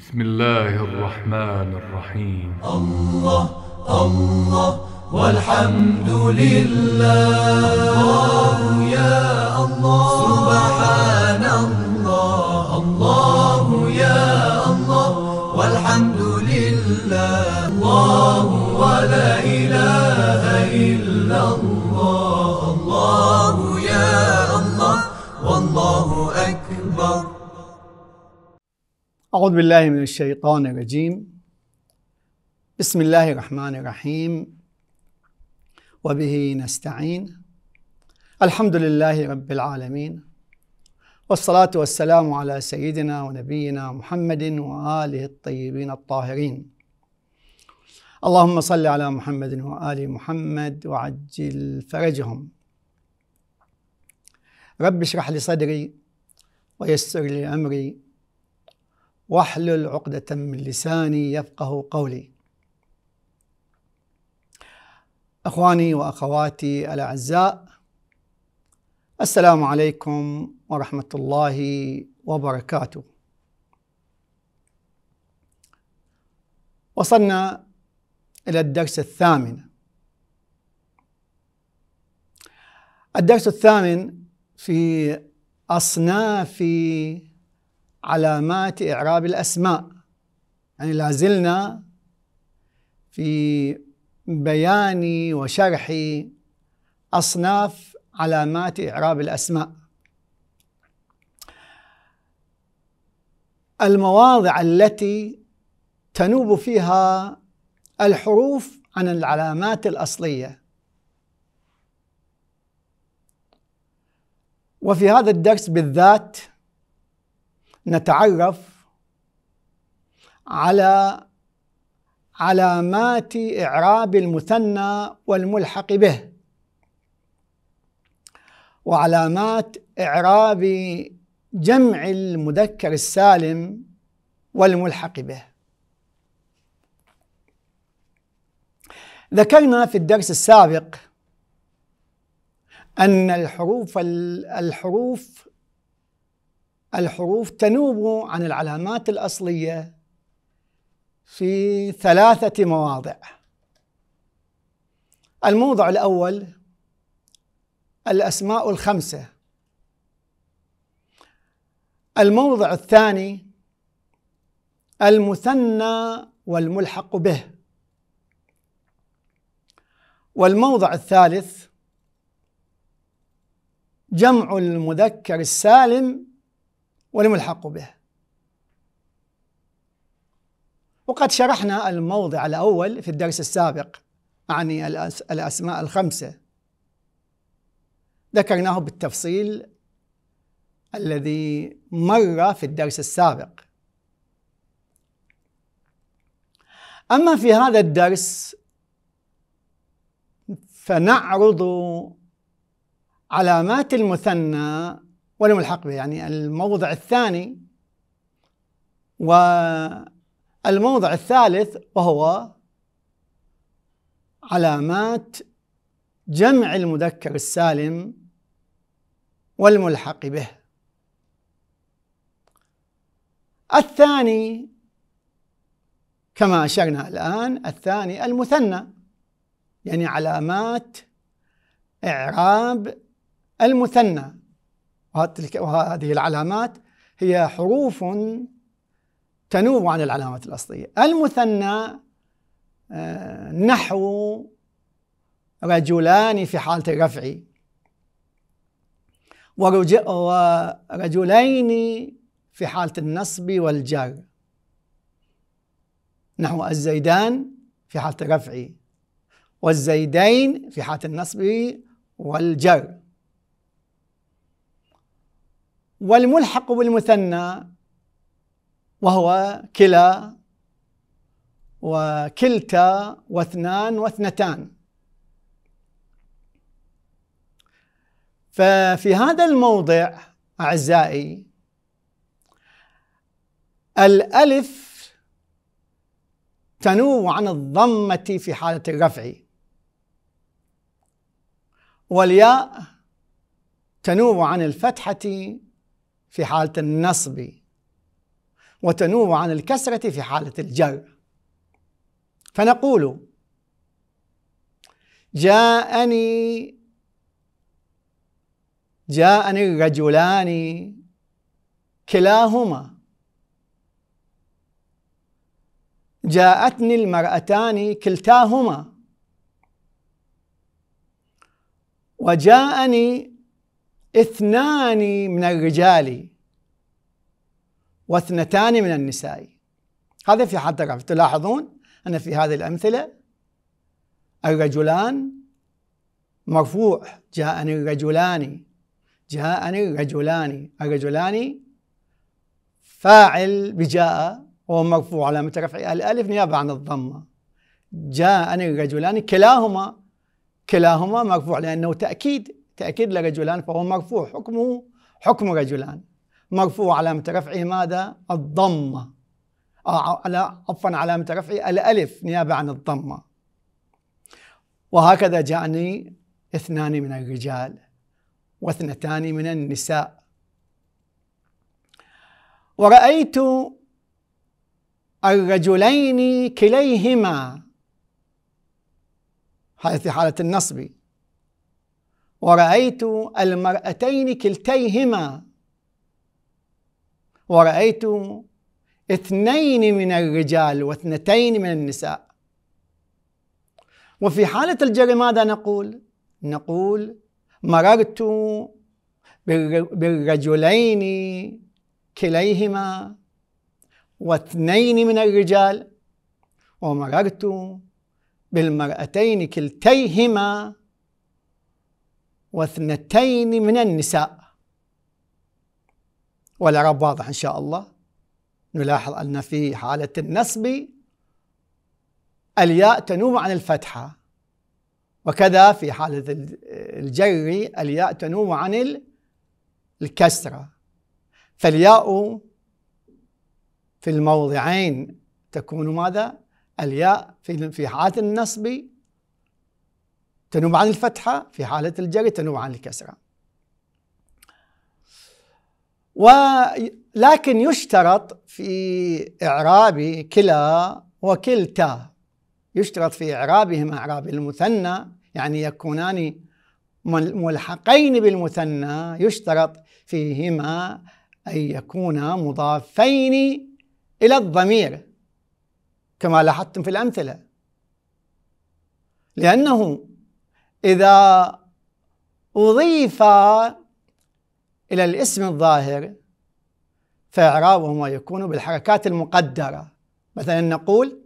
بسم الله الرحمن الرحيم. الله الله والحمد لله. الله يا الله سبحان الله. الله. أعوذ بالله من الشيطان الرجيم. بسم الله الرحمن الرحيم. وبه نستعين. الحمد لله رب العالمين. والصلاة والسلام على سيدنا ونبينا محمد وآله الطيبين الطاهرين. اللهم صل على محمد وآل محمد وعجل فرجهم. رب اشرح لي صدري ويسر لي أمري. واحلل عقدة من لساني يفقه قولي. أخواني وأخواتي الأعزاء السلام عليكم ورحمة الله وبركاته. وصلنا إلى الدرس الثامن. الدرس الثامن في أصناف علامات إعراب الأسماء. يعني لازلنا في بيان وشرح أصناف علامات إعراب الأسماء. المواضع التي تنوب فيها الحروف عن العلامات الأصلية. وفي هذا الدرس بالذات نتعرف على علامات إعراب المثنى والملحق به. وعلامات إعراب جمع المذكر السالم والملحق به. ذكرنا في الدرس السابق أن الحروف الحروف الحروف تنوب عن العلامات الأصلية في ثلاثة مواضع. الموضع الأول الأسماء الخمسة. الموضع الثاني المثنى والملحق به. والموضع الثالث جمع المذكر السالم والملحق به. وقد شرحنا الموضع الأول في الدرس السابق يعني الأسماء الخمسة. ذكرناه بالتفصيل الذي مر في الدرس السابق. أما في هذا الدرس فنعرض علامات المثنى والملحق به. يعني الموضع الثاني والموضع الثالث وهو علامات جمع المذكر السالم والملحق به. الثاني كما أشرنا الآن الثاني المثنى يعني علامات إعراب المثنى. وهذه العلامات هي حروف تنوب عن العلامات الأصلية. المثنى آه، نحو رجلان في حالة الرفع ورجلين في حالة النصب والجر. نحو الزيدان في حالة الرفع والزيدين في حالة النصب والجر. والملحق بالمثنى وهو كلا وكلتا واثنان واثنتان. ففي هذا الموضع أعزائي الألف تنوب عن الضمة في حالة الرفع والياء تنوب عن الفتحة في حالة النصب وتنوب عن الكسرة في حالة الجر. فنقول جاءني جاءني الرجلان كلاهما. جاءتني المرأتان كلتاهما. وجاءني اثنان من الرجال واثنتان من النساء. هذا في حد الرفع تلاحظون أن في هذه الأمثلة الرجلان مرفوع. جاءني الرجلان. جاءني الرجلان. الرجلان فاعل بجاء وهو مرفوع علامة رفعه الألف نيابة عن الضمة. جاءني الرجلان. كلاهما. كلاهما مرفوع لأنه تأكيد تأكيد لرجلان فهو مرفوع حكمه حكم رجلان. مرفوع علامة رفعه ماذا؟ الضمة. آه، على عفوا علامة رفعه الألف نيابة عن الضمة. وهكذا جاءني اثنان من الرجال واثنتان من النساء. ورأيت الرجلين كليهما. هذا في حالة النصب. ورأيت المرأتين كلتيهما. ورأيت اثنين من الرجال واثنتين من النساء. وفي حالة الجر ماذا نقول؟ نقول مررت بالرجلين كليهما واثنين من الرجال ومررت بالمرأتين كلتيهما. واثنتين من النساء والإعراب واضح إن شاء الله نلاحظ أن في حالة النصب الياء تنوب عن الفتحة وكذا في حالة الجر الياء تنوب عن الكسرة فالياء في الموضعين تكون ماذا؟ الياء في حالة النصب تنوب عن الفتحة في حالة الجر تنوب عن الكسرة. ولكن يشترط في إعراب كلا وكلتا يشترط في إعرابهما إعراب المثنى يعني يكونان ملحقين بالمثنى. يشترط فيهما أن يكونا مضافين إلى الضمير كما لاحظتم في الأمثلة. لأنه إذا أضيف إلى الاسم الظاهر فإعرابهما يكون بالحركات المقدرة. مثلا نقول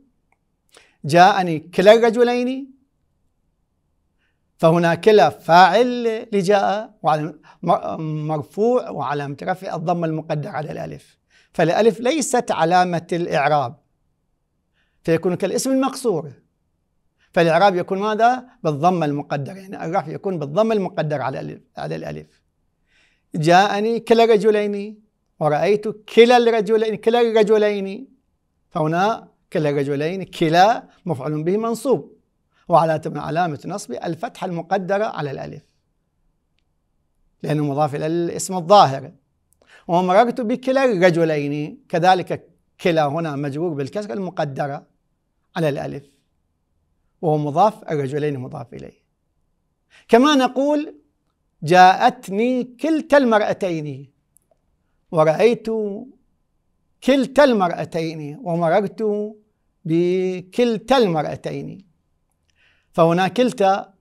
جاءني كلا الرجلين فهنا كلا فاعل لجاء مرفوع وعلامة رفع الضم المقدر على الألف. فالألف ليست علامة الإعراب فيكون كالاسم المقصور. فالإعراب يكون ماذا؟ بالضم المقدر. يعني الرفع يكون بالضم المقدر على على الألف. جاءني كلا رجلين ورأيت كلا الرجلين كلا الرجلين. فهنا كلا الرجلين كلا مفعول به منصوب. وعلامة علامة نصب الفتحة المقدرة على الألف. لأنه مضاف إلى الاسم الظاهر. ومررت بكلا الرجلين كذلك كلا هنا مجرور بالكسر المقدرة على الألف. وهو مضاف الرجلين مضاف إليه. كما نقول جاءتني كلتا المرأتين. ورأيت كلتا المرأتين ومررت بكلتا المرأتين. فهنا كلتا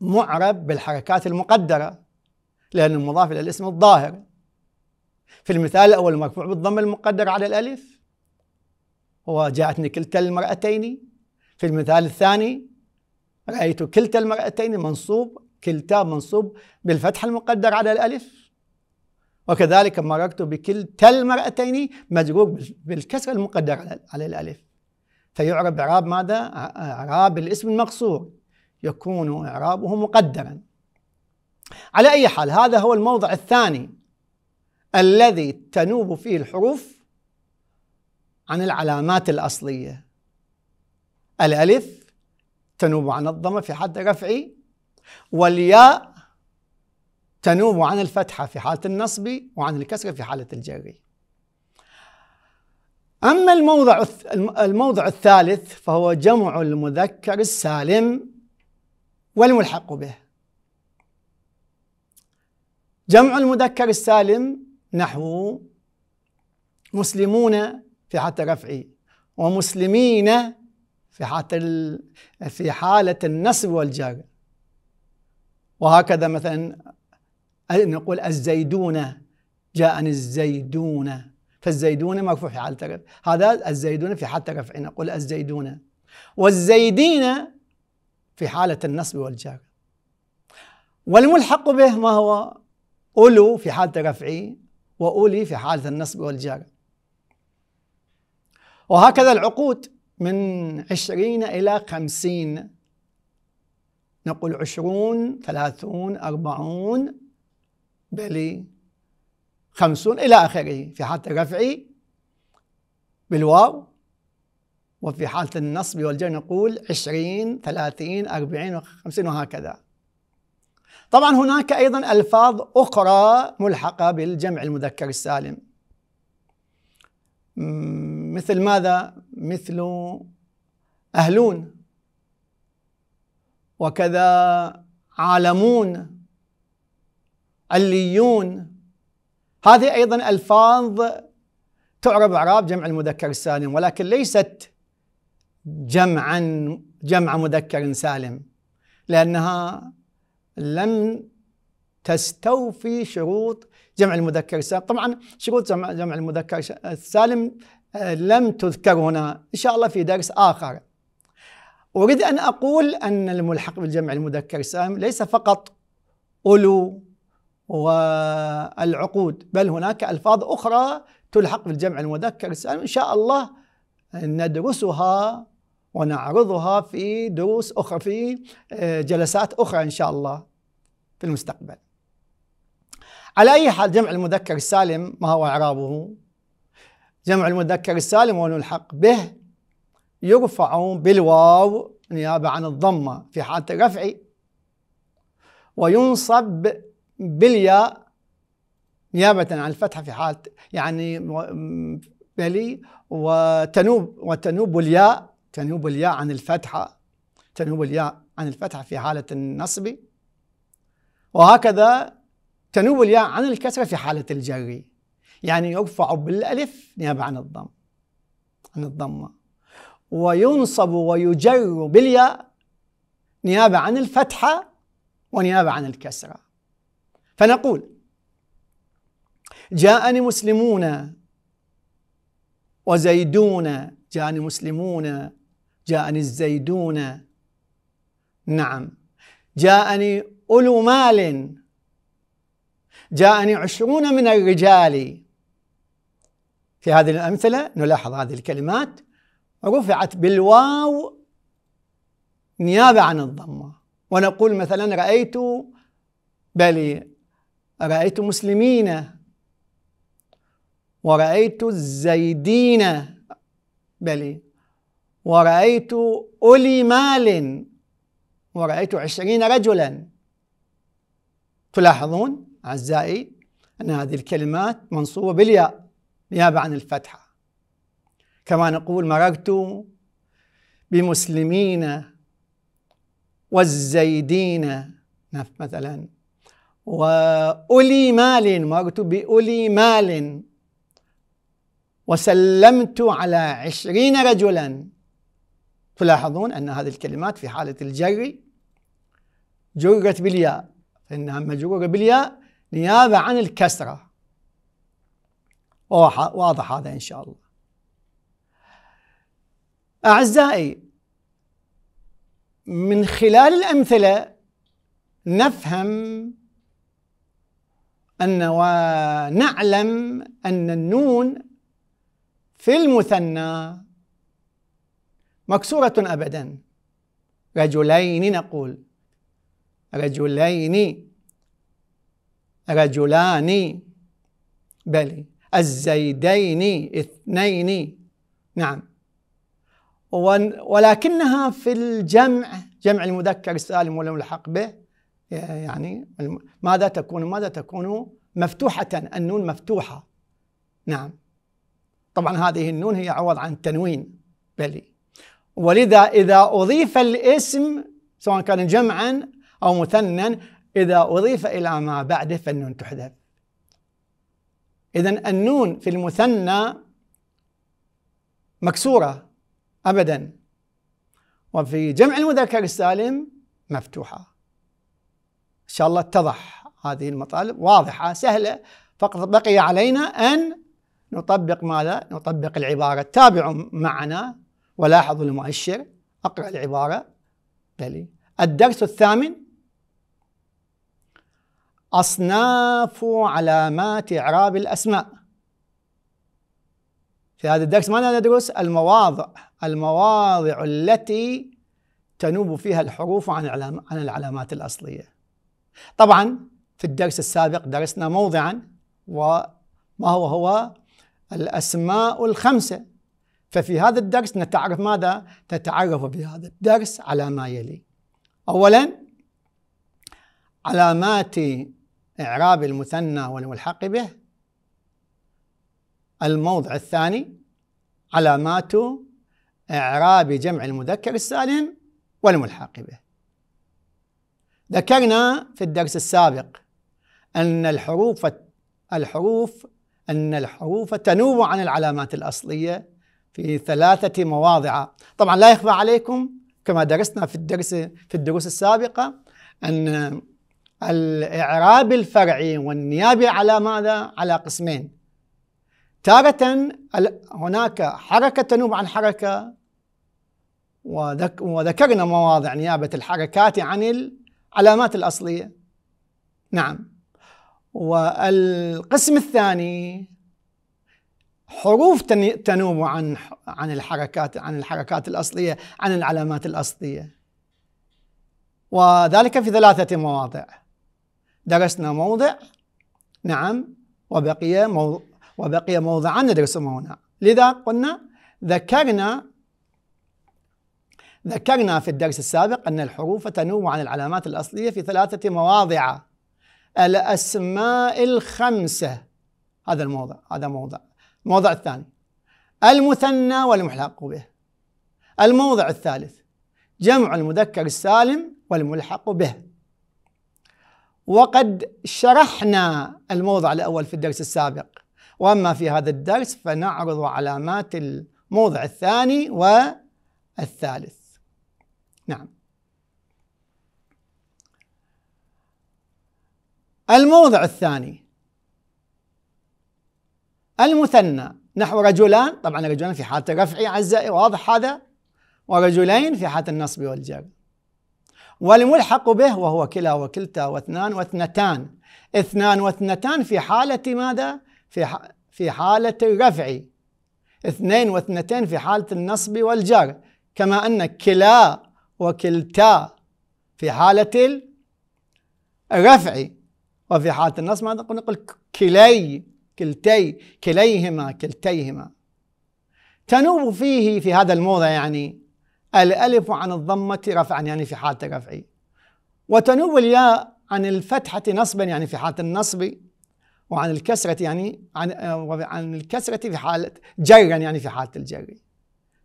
معرب بالحركات المقدرة لأن المضاف إلى الاسم الظاهر. في المثال الأول مرفوع بالضم المقدر على الألف. هو جاءتني كلتا المرأتين. في المثال الثاني رأيت كلتا المرأتين منصوب كلتا منصوب بالفتح المقدر على الألف. وكذلك مررت بكلتا المرأتين مجرور بالكسر المقدر على الألف. فيعرب إعراب ماذا؟ إعراب الاسم المقصور. يكون إعرابه مقدرا. على أي حال هذا هو الموضع الثاني الذي تنوب فيه الحروف عن العلامات الأصلية. الألف تنوب عن الضمة في حد رفعي والياء تنوب عن الفتحة في حالة النصب وعن الكسر في حالة الجر أما الموضع الموضع الثالث فهو جمع المذكر السالم والملحق به. جمع المذكر السالم نحو مسلمون في حالة الرفع ومسلمين في حالة في حالة النصب والجر وهكذا مثلا نقول الزيدون جاءني الزيدون فالزيدون مرفوع في حالة الرفع هذا الزيدون في حالة الرفع نقول الزيدون والزيدين في حالة النصب والجر والملحق به ما هو؟ أولو في حالة الرفع وأولي في حالة النصب والجر وهكذا العقود. من عشرين إلى خمسين. نقول عشرون ثلاثون أربعون. بل خمسون إلى آخره. في حالة الرفع بالواو. وفي حالة النصب والجر نقول عشرين ثلاثين أربعين وخمسين وهكذا. طبعا هناك أيضا ألفاظ أخرى ملحقة بالجمع المذكر السالم. مثل ماذا؟ مثل أهلون. وكذا عالمون. عليون هذه أيضا ألفاظ تعرب أعراب جمع المذكر السالم ولكن ليست جمعا جمع مذكر سالم لأنها لم تستوفي شروط جمع المذكر السالم. طبعا شروط جمع, المذكر السالم لم تذكر هنا. إن شاء الله في درس آخر. أريد أن أقول أن الملحق بالجمع المذكر السالم ليس فقط أولو والعقود بل هناك ألفاظ أخرى تلحق بالجمع المذكر السالم إن شاء الله ندرسها ونعرضها في دروس أخرى في آه، جلسات أخرى إن شاء الله في المستقبل. على أي حال جمع المذكر السالم ما هو إعرابه؟ جمع المذكر السالم ونلحق به يرفع بالواو نيابة عن الضمة في حالة الرفع وينصب بالياء نيابة عن الفتحة في حالة يعني بلي وتنوب وتنوب الياء تنوب الياء عن الفتحة تنوب الياء عن الفتحة في حالة النصب وهكذا تنوب الياء عن الكسرة في حالة الجر يعني يرفع بالألف نيابة عن الضم عن الضمة. وينصب ويجر بالياء نيابة عن الفتحة ونيابة عن الكسرة. فنقول جاءني مسلمون وزيدون جاءني مسلمون جاءني الزيدون. نعم. جاءني أولو مال جاءني عشرون من الرجال. في هذه الأمثلة نلاحظ هذه الكلمات رفعت بالواو نيابة عن الضمة. ونقول مثلا رأيت بل رأيت مسلمين ورأيت الزيدين بل ورأيت أولي مال ورأيت عشرين رجلا. تلاحظون أعزائي أن هذه الكلمات منصوبة بالياء. نيابة عن الفتحة. كما نقول مررت بمسلمين والزيدين مثلا وأولي مال مررت بأولي مال. وسلمت على عشرين رجلا. تلاحظون أن هذه الكلمات في حالة الجر جرت بالياء. فإنها مجرورة بالياء نيابة عن الكسرة. واضح هذا إن شاء الله. أعزائي من خلال الأمثلة نفهم أن ونعلم أن النون في المثنى مكسورة أبدا. رجلين نقول. رجلين. رجلان. بل الزيدين اثنين. نعم. ولكنها في الجمع جمع المذكر السالم والملحق به يعني ماذا تكون؟ ماذا تكون؟ مفتوحة النون مفتوحة. نعم. طبعا هذه النون هي عوض عن تنوين بلي. ولذا إذا أضيف الاسم سواء كان جمعا أو مثنى إذا أضيف إلى ما بعده فالنون تحذف. إذا النون في المثنى مكسورة أبدا. وفي جمع المذكر السالم مفتوحة. إن شاء الله اتضح هذه المطالب. واضحة سهلة. فقط بقي علينا أن نطبق ماذا؟ نطبق العبارة. تابعوا معنا. ولاحظوا المؤشر. أقرأ العبارة. بلي. الدرس الثامن أصناف علامات إعراب الأسماء. في هذا الدرس ماذا ندرس المواضع المواضع التي تنوب فيها الحروف عن عن العلامات الأصلية. طبعا في الدرس السابق درسنا موضعا وما هو؟ هو الأسماء الخمسة. ففي هذا الدرس نتعرف ماذا؟ نتعرف في هذا الدرس على ما يلي. أولا علامات إعراب المثنى والملحق به. الموضع الثاني علامات إعراب جمع المذكر السالم والملحق به. ذكرنا في الدرس السابق أن الحروف الحروف أن الحروف تنوب عن العلامات الأصلية في ثلاثة مواضع. طبعا لا يخفى عليكم كما درسنا في الدرس في الدروس السابقة أن الإعراب الفرعي والنيابي على ماذا؟ على قسمين. تارة هناك حركة تنوب عن حركة وذكرنا مواضع نيابة الحركات عن العلامات الأصلية. نعم. والقسم الثاني حروف تنوب عن عن الحركات عن الحركات الأصلية عن العلامات الأصلية. وذلك في ثلاثة مواضع. درسنا موضع. نعم وبقي موضع وبقي موضعان ندرسهما هنا. لذا قلنا ذكرنا ذكرنا في الدرس السابق أن الحروف تنوب عن العلامات الأصلية في ثلاثة مواضع. الأسماء الخمسة. هذا الموضع هذا موضع. الموضع الثاني. المثنى والملحق به. الموضع الثالث. جمع المذكر السالم والملحق به. وقد شرحنا الموضع الأول في الدرس السابق. وأما في هذا الدرس فنعرض علامات الموضع الثاني والثالث. نعم. الموضع الثاني. المثنى. نحو رجلان. طبعا رجلان في حالة الرفع عزائي واضح هذا؟ ورجلين في حالة النصب والجر. والملحق به وهو كلا وكلتا واثنان واثنتان. اثنان واثنتان في حالة ماذا؟ في في حالة الرفع. اثنين واثنتين في حالة النصب والجر. كما أن كلا وكلتا في حالة الرفع. وفي حالة النصب ماذا؟ نقول كلي كلتي كليهما كلتيهما. تنوب فيه في هذا الموضع يعني الألف عن الضمة رفعا يعني في حالة الرفع وتنوب الياء عن الفتحة نصبا يعني في حالة النصب. وعن الكسرة يعني عن عن الكسرة في حالة جرا يعني في حالة الجر.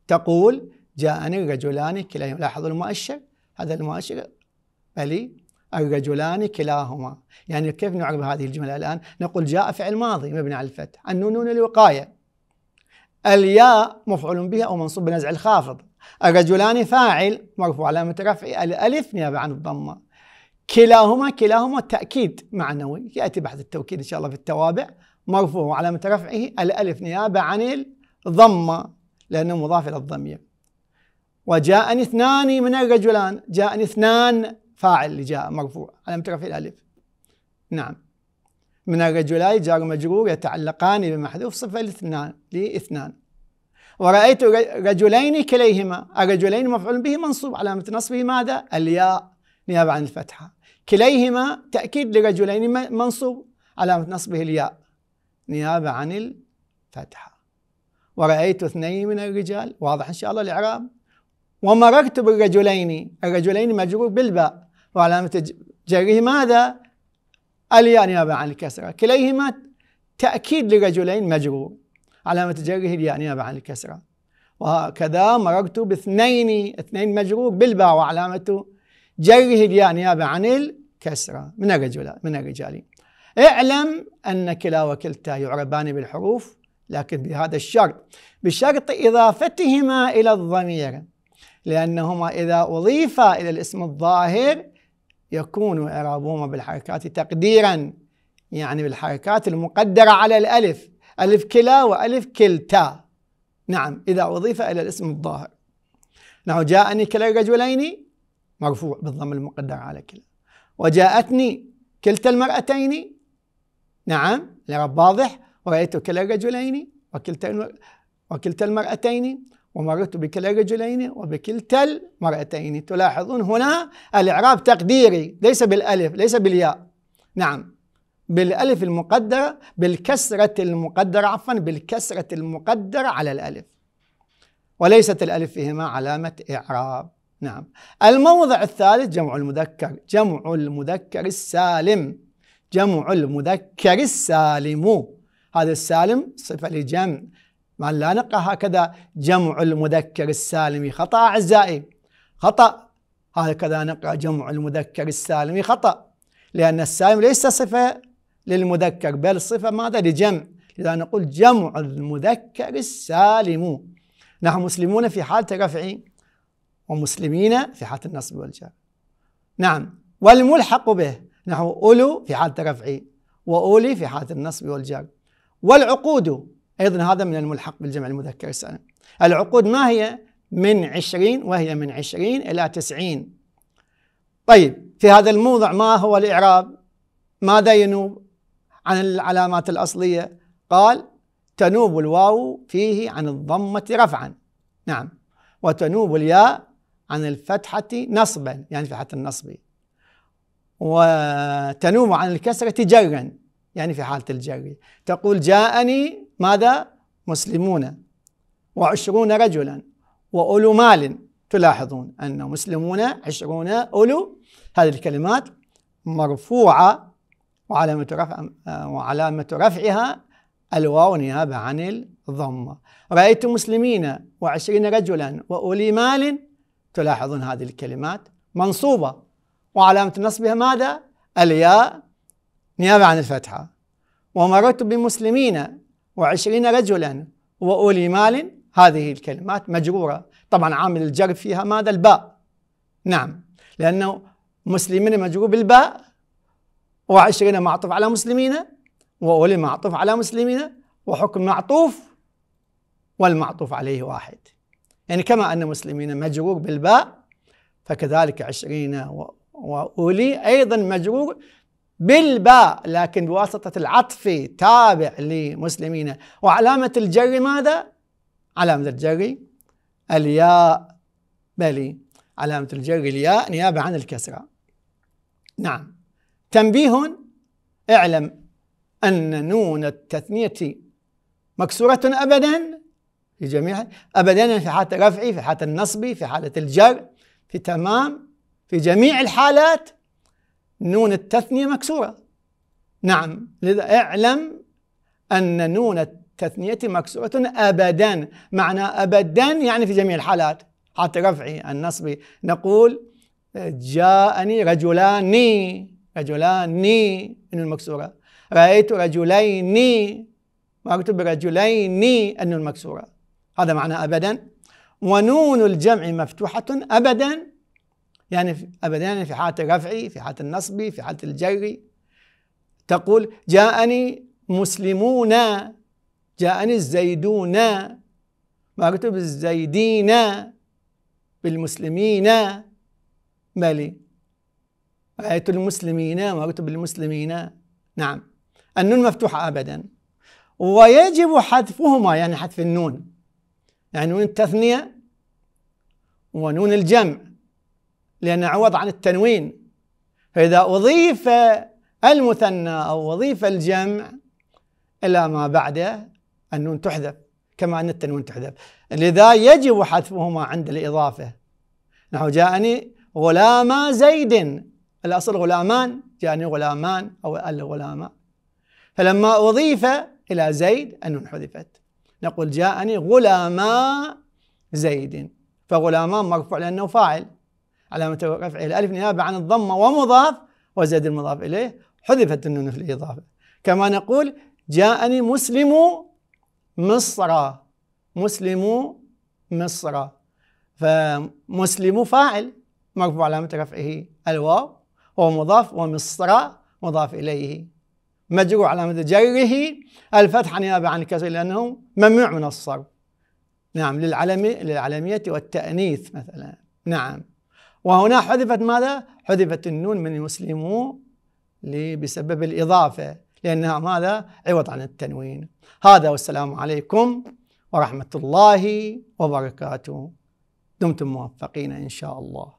تقول جاءني الرجلان كلاهما. لاحظوا المؤشر؟ هذا المؤشر بلي الرجلان كلاهما. يعني كيف نعرب هذه الجملة الآن؟ نقول جاء فعل ماضي مبني على الفتح. النون نون الوقاية. الياء مفعول به أو منصوب بنزع الخافض. الرجلان فاعل مرفوع علامة رفعه الألف نيابة عن الضمة. كلاهما كلاهما تأكيد معنوي. يأتي بحث التوكيد إن شاء الله في التوابع. مرفوع علامة رفعه الألف نيابة عن الضمة لأنه مضاف إلى الضمير. وجاءني اثنان من الرجلان. جاءني اثنان فاعل اللي جاء مرفوع علامة رفع الألف. نعم. من الرجلين جار مجرور يتعلقان بمحذوف صفة الاثنان لاثنان. ورأيت رجلين كليهما. الرجلين مفعول به منصوب. علامة نصبه ماذا؟ الياء نيابة عن الفتحة. كليهما تأكيد لرجلين منصوب. علامة نصبه الياء نيابة عن الفتحة. ورأيت اثنين من الرجال. واضح إن شاء الله الإعراب. ومررت بالرجلين. الرجلين مجرور بالباء. وعلامة جره ماذا؟ الياء نيابة عن الكسرة. كليهما تأكيد لرجلين مجرور. علامة جره الياء نيابة عن الكسرة. وهكذا مررت باثنين اثنين مجرور بالباء وعلامة جره الياء نيابة عن الكسرة. من الرجل من الرجال. اعلم أن كلا وكلتا يعربان بالحروف لكن بهذا الشرط. بشرط إضافتهما إلى الضمير لأنهما إذا أضيفا إلى الاسم الظاهر يكون إعرابهما بالحركات تقديرا يعني بالحركات المقدرة على الألف. ألف كلا وألف كلتا. نعم إذا أضيف إلى الاسم الظاهر. نعم جاءني كلا الرجلين مرفوع بالضم المقدر على كلا. وجاءتني كلتا المرأتين. نعم الإعراب واضح. ورأيت كلا الرجلين وكلتا وكلتا المرأتين. ومررت بكلا الرجلين وبكلتا المرأتين. تلاحظون هنا الإعراب تقديري ليس بالألف ليس بالياء. نعم. بالألف المقدرة بالكسرة المقدرة عفوا بالكسرة المقدرة على الألف. وليست الألف فيهما علامة إعراب. نعم. الموضع الثالث جمع المذكر جمع المذكر السالم. جمع المذكر السالم. هذا السالم صفة لجمع. ما لا نقرأ هكذا. جمع المذكر السالم خطأ أعزائي. خطأ. هكذا نقرأ جمع المذكر السالم خطأ. لأن السالم ليس صفة للمذكر بل صفة ماذا؟ لجمع. إذا نقول جمع المذكر السالم. نحن مسلمون في حالة رفع ومسلمين في حالة النصب والجر نعم. والملحق به. نحو أولو في حالة رفع وأولي في حالة النصب والجر والعقود. أيضا هذا من الملحق بالجمع المذكر السالم. العقود ما هي؟ من عشرين وهي من عشرين إلى تسعين. طيب في هذا الموضع ما هو الإعراب؟ ماذا ينوب؟ عن العلامات الأصلية. قال تنوب الواو فيه عن الضمة رفعا. نعم. وتنوب الياء عن الفتحة نصبا يعني في حالة النصب. وتنوب عن الكسرة جرا يعني في حالة الجر. تقول جاءني ماذا؟ مسلمون. وعشرون رجلا. وأولو مال. تلاحظون أن مسلمون عشرون أولو. هذه الكلمات مرفوعة وعلامة رفع وعلامة رفعها الواو نيابة عن الضمة رأيت مسلمين وعشرين رجلا وأولي مال تلاحظون هذه الكلمات منصوبة. وعلامة نصبها ماذا؟ الياء نيابة عن الفتحة. ومررت بمسلمين وعشرين رجلا وأولي مال هذه الكلمات مجرورة. طبعا عامل الجر فيها ماذا؟ الباء. نعم لأنه مسلمين مجرور بالباء وعشرين معطوف على مسلمين وأولي معطوف على مسلمين وحكم معطوف والمعطوف عليه واحد. يعني كما أن مسلمين مجرور بالباء فكذلك عشرين وأولي أيضا مجرور بالباء لكن بواسطة العطف تابع لمسلمين. وعلامة الجر ماذا؟ علامة الجر الياء. بلي علامة الجر الياء نيابة عن الكسرة. نعم. تنبيه اعلم أن نون التثنية مكسورة أبدا في جميع أبدا في حالة الرفع في حالة النصب في حالة الجر في تمام في جميع الحالات نون التثنية مكسورة. نعم لذا اعلم أن نون التثنية مكسورة أبدا. معنى أبدا يعني في جميع الحالات حتى رفع النصب. نقول جاءني رجلان. رجلان النون المكسورة. رأيت رجلين مررت برجلين النون المكسورة. هذا معنى أبدا. ونون الجمع مفتوحة أبدا. يعني أبدا يعني في حالة الرفع في حالة النصب في حالة الجر تقول جاءني مسلمون جاءني الزيدون. مررت بالزيدين بالمسلمين بلي رأيت المسلمين مررت بالمسلمين نعم. النون مفتوحة أبدا. ويجب حذفهما يعني حذف النون. يعني نون التثنية ونون الجمع لأن عوض عن التنوين. فإذا أضيف المثنى أو أضيف الجمع إلى ما بعده النون تحذف كما أن التنوين تحذف. لذا يجب حذفهما عند الإضافة. نحو جاءني غلام زيد الأصل غلامان جاءني غلامان أو الغلامان فلما أضيف إلى زيد النون حذفت. نقول جاءني غلاما زيد. فغلامان مرفوع لأنه فاعل. علامة رفعه الألف نيابة عن الضمة ومضاف وزيد المضاف إليه. حذفت النون في الإضافة. كما نقول جاءني مسلم مصر. مسلم مصر. فمسلم فاعل مرفوع علامة رفعه الواو. هو مضاف ومصر مضاف إليه. مجرور علامة جره الفتح نيابة عن الكسر لأنه ممنوع من الصرف. نعم للعلمي للعلمية والتأنيث مثلا. نعم. وهنا حذفت ماذا؟ حذفت النون من المسلمون بسبب الإضافة لأنها ماذا؟ عوض عن التنوين. هذا والسلام عليكم ورحمة الله وبركاته. دمتم موفقين إن شاء الله.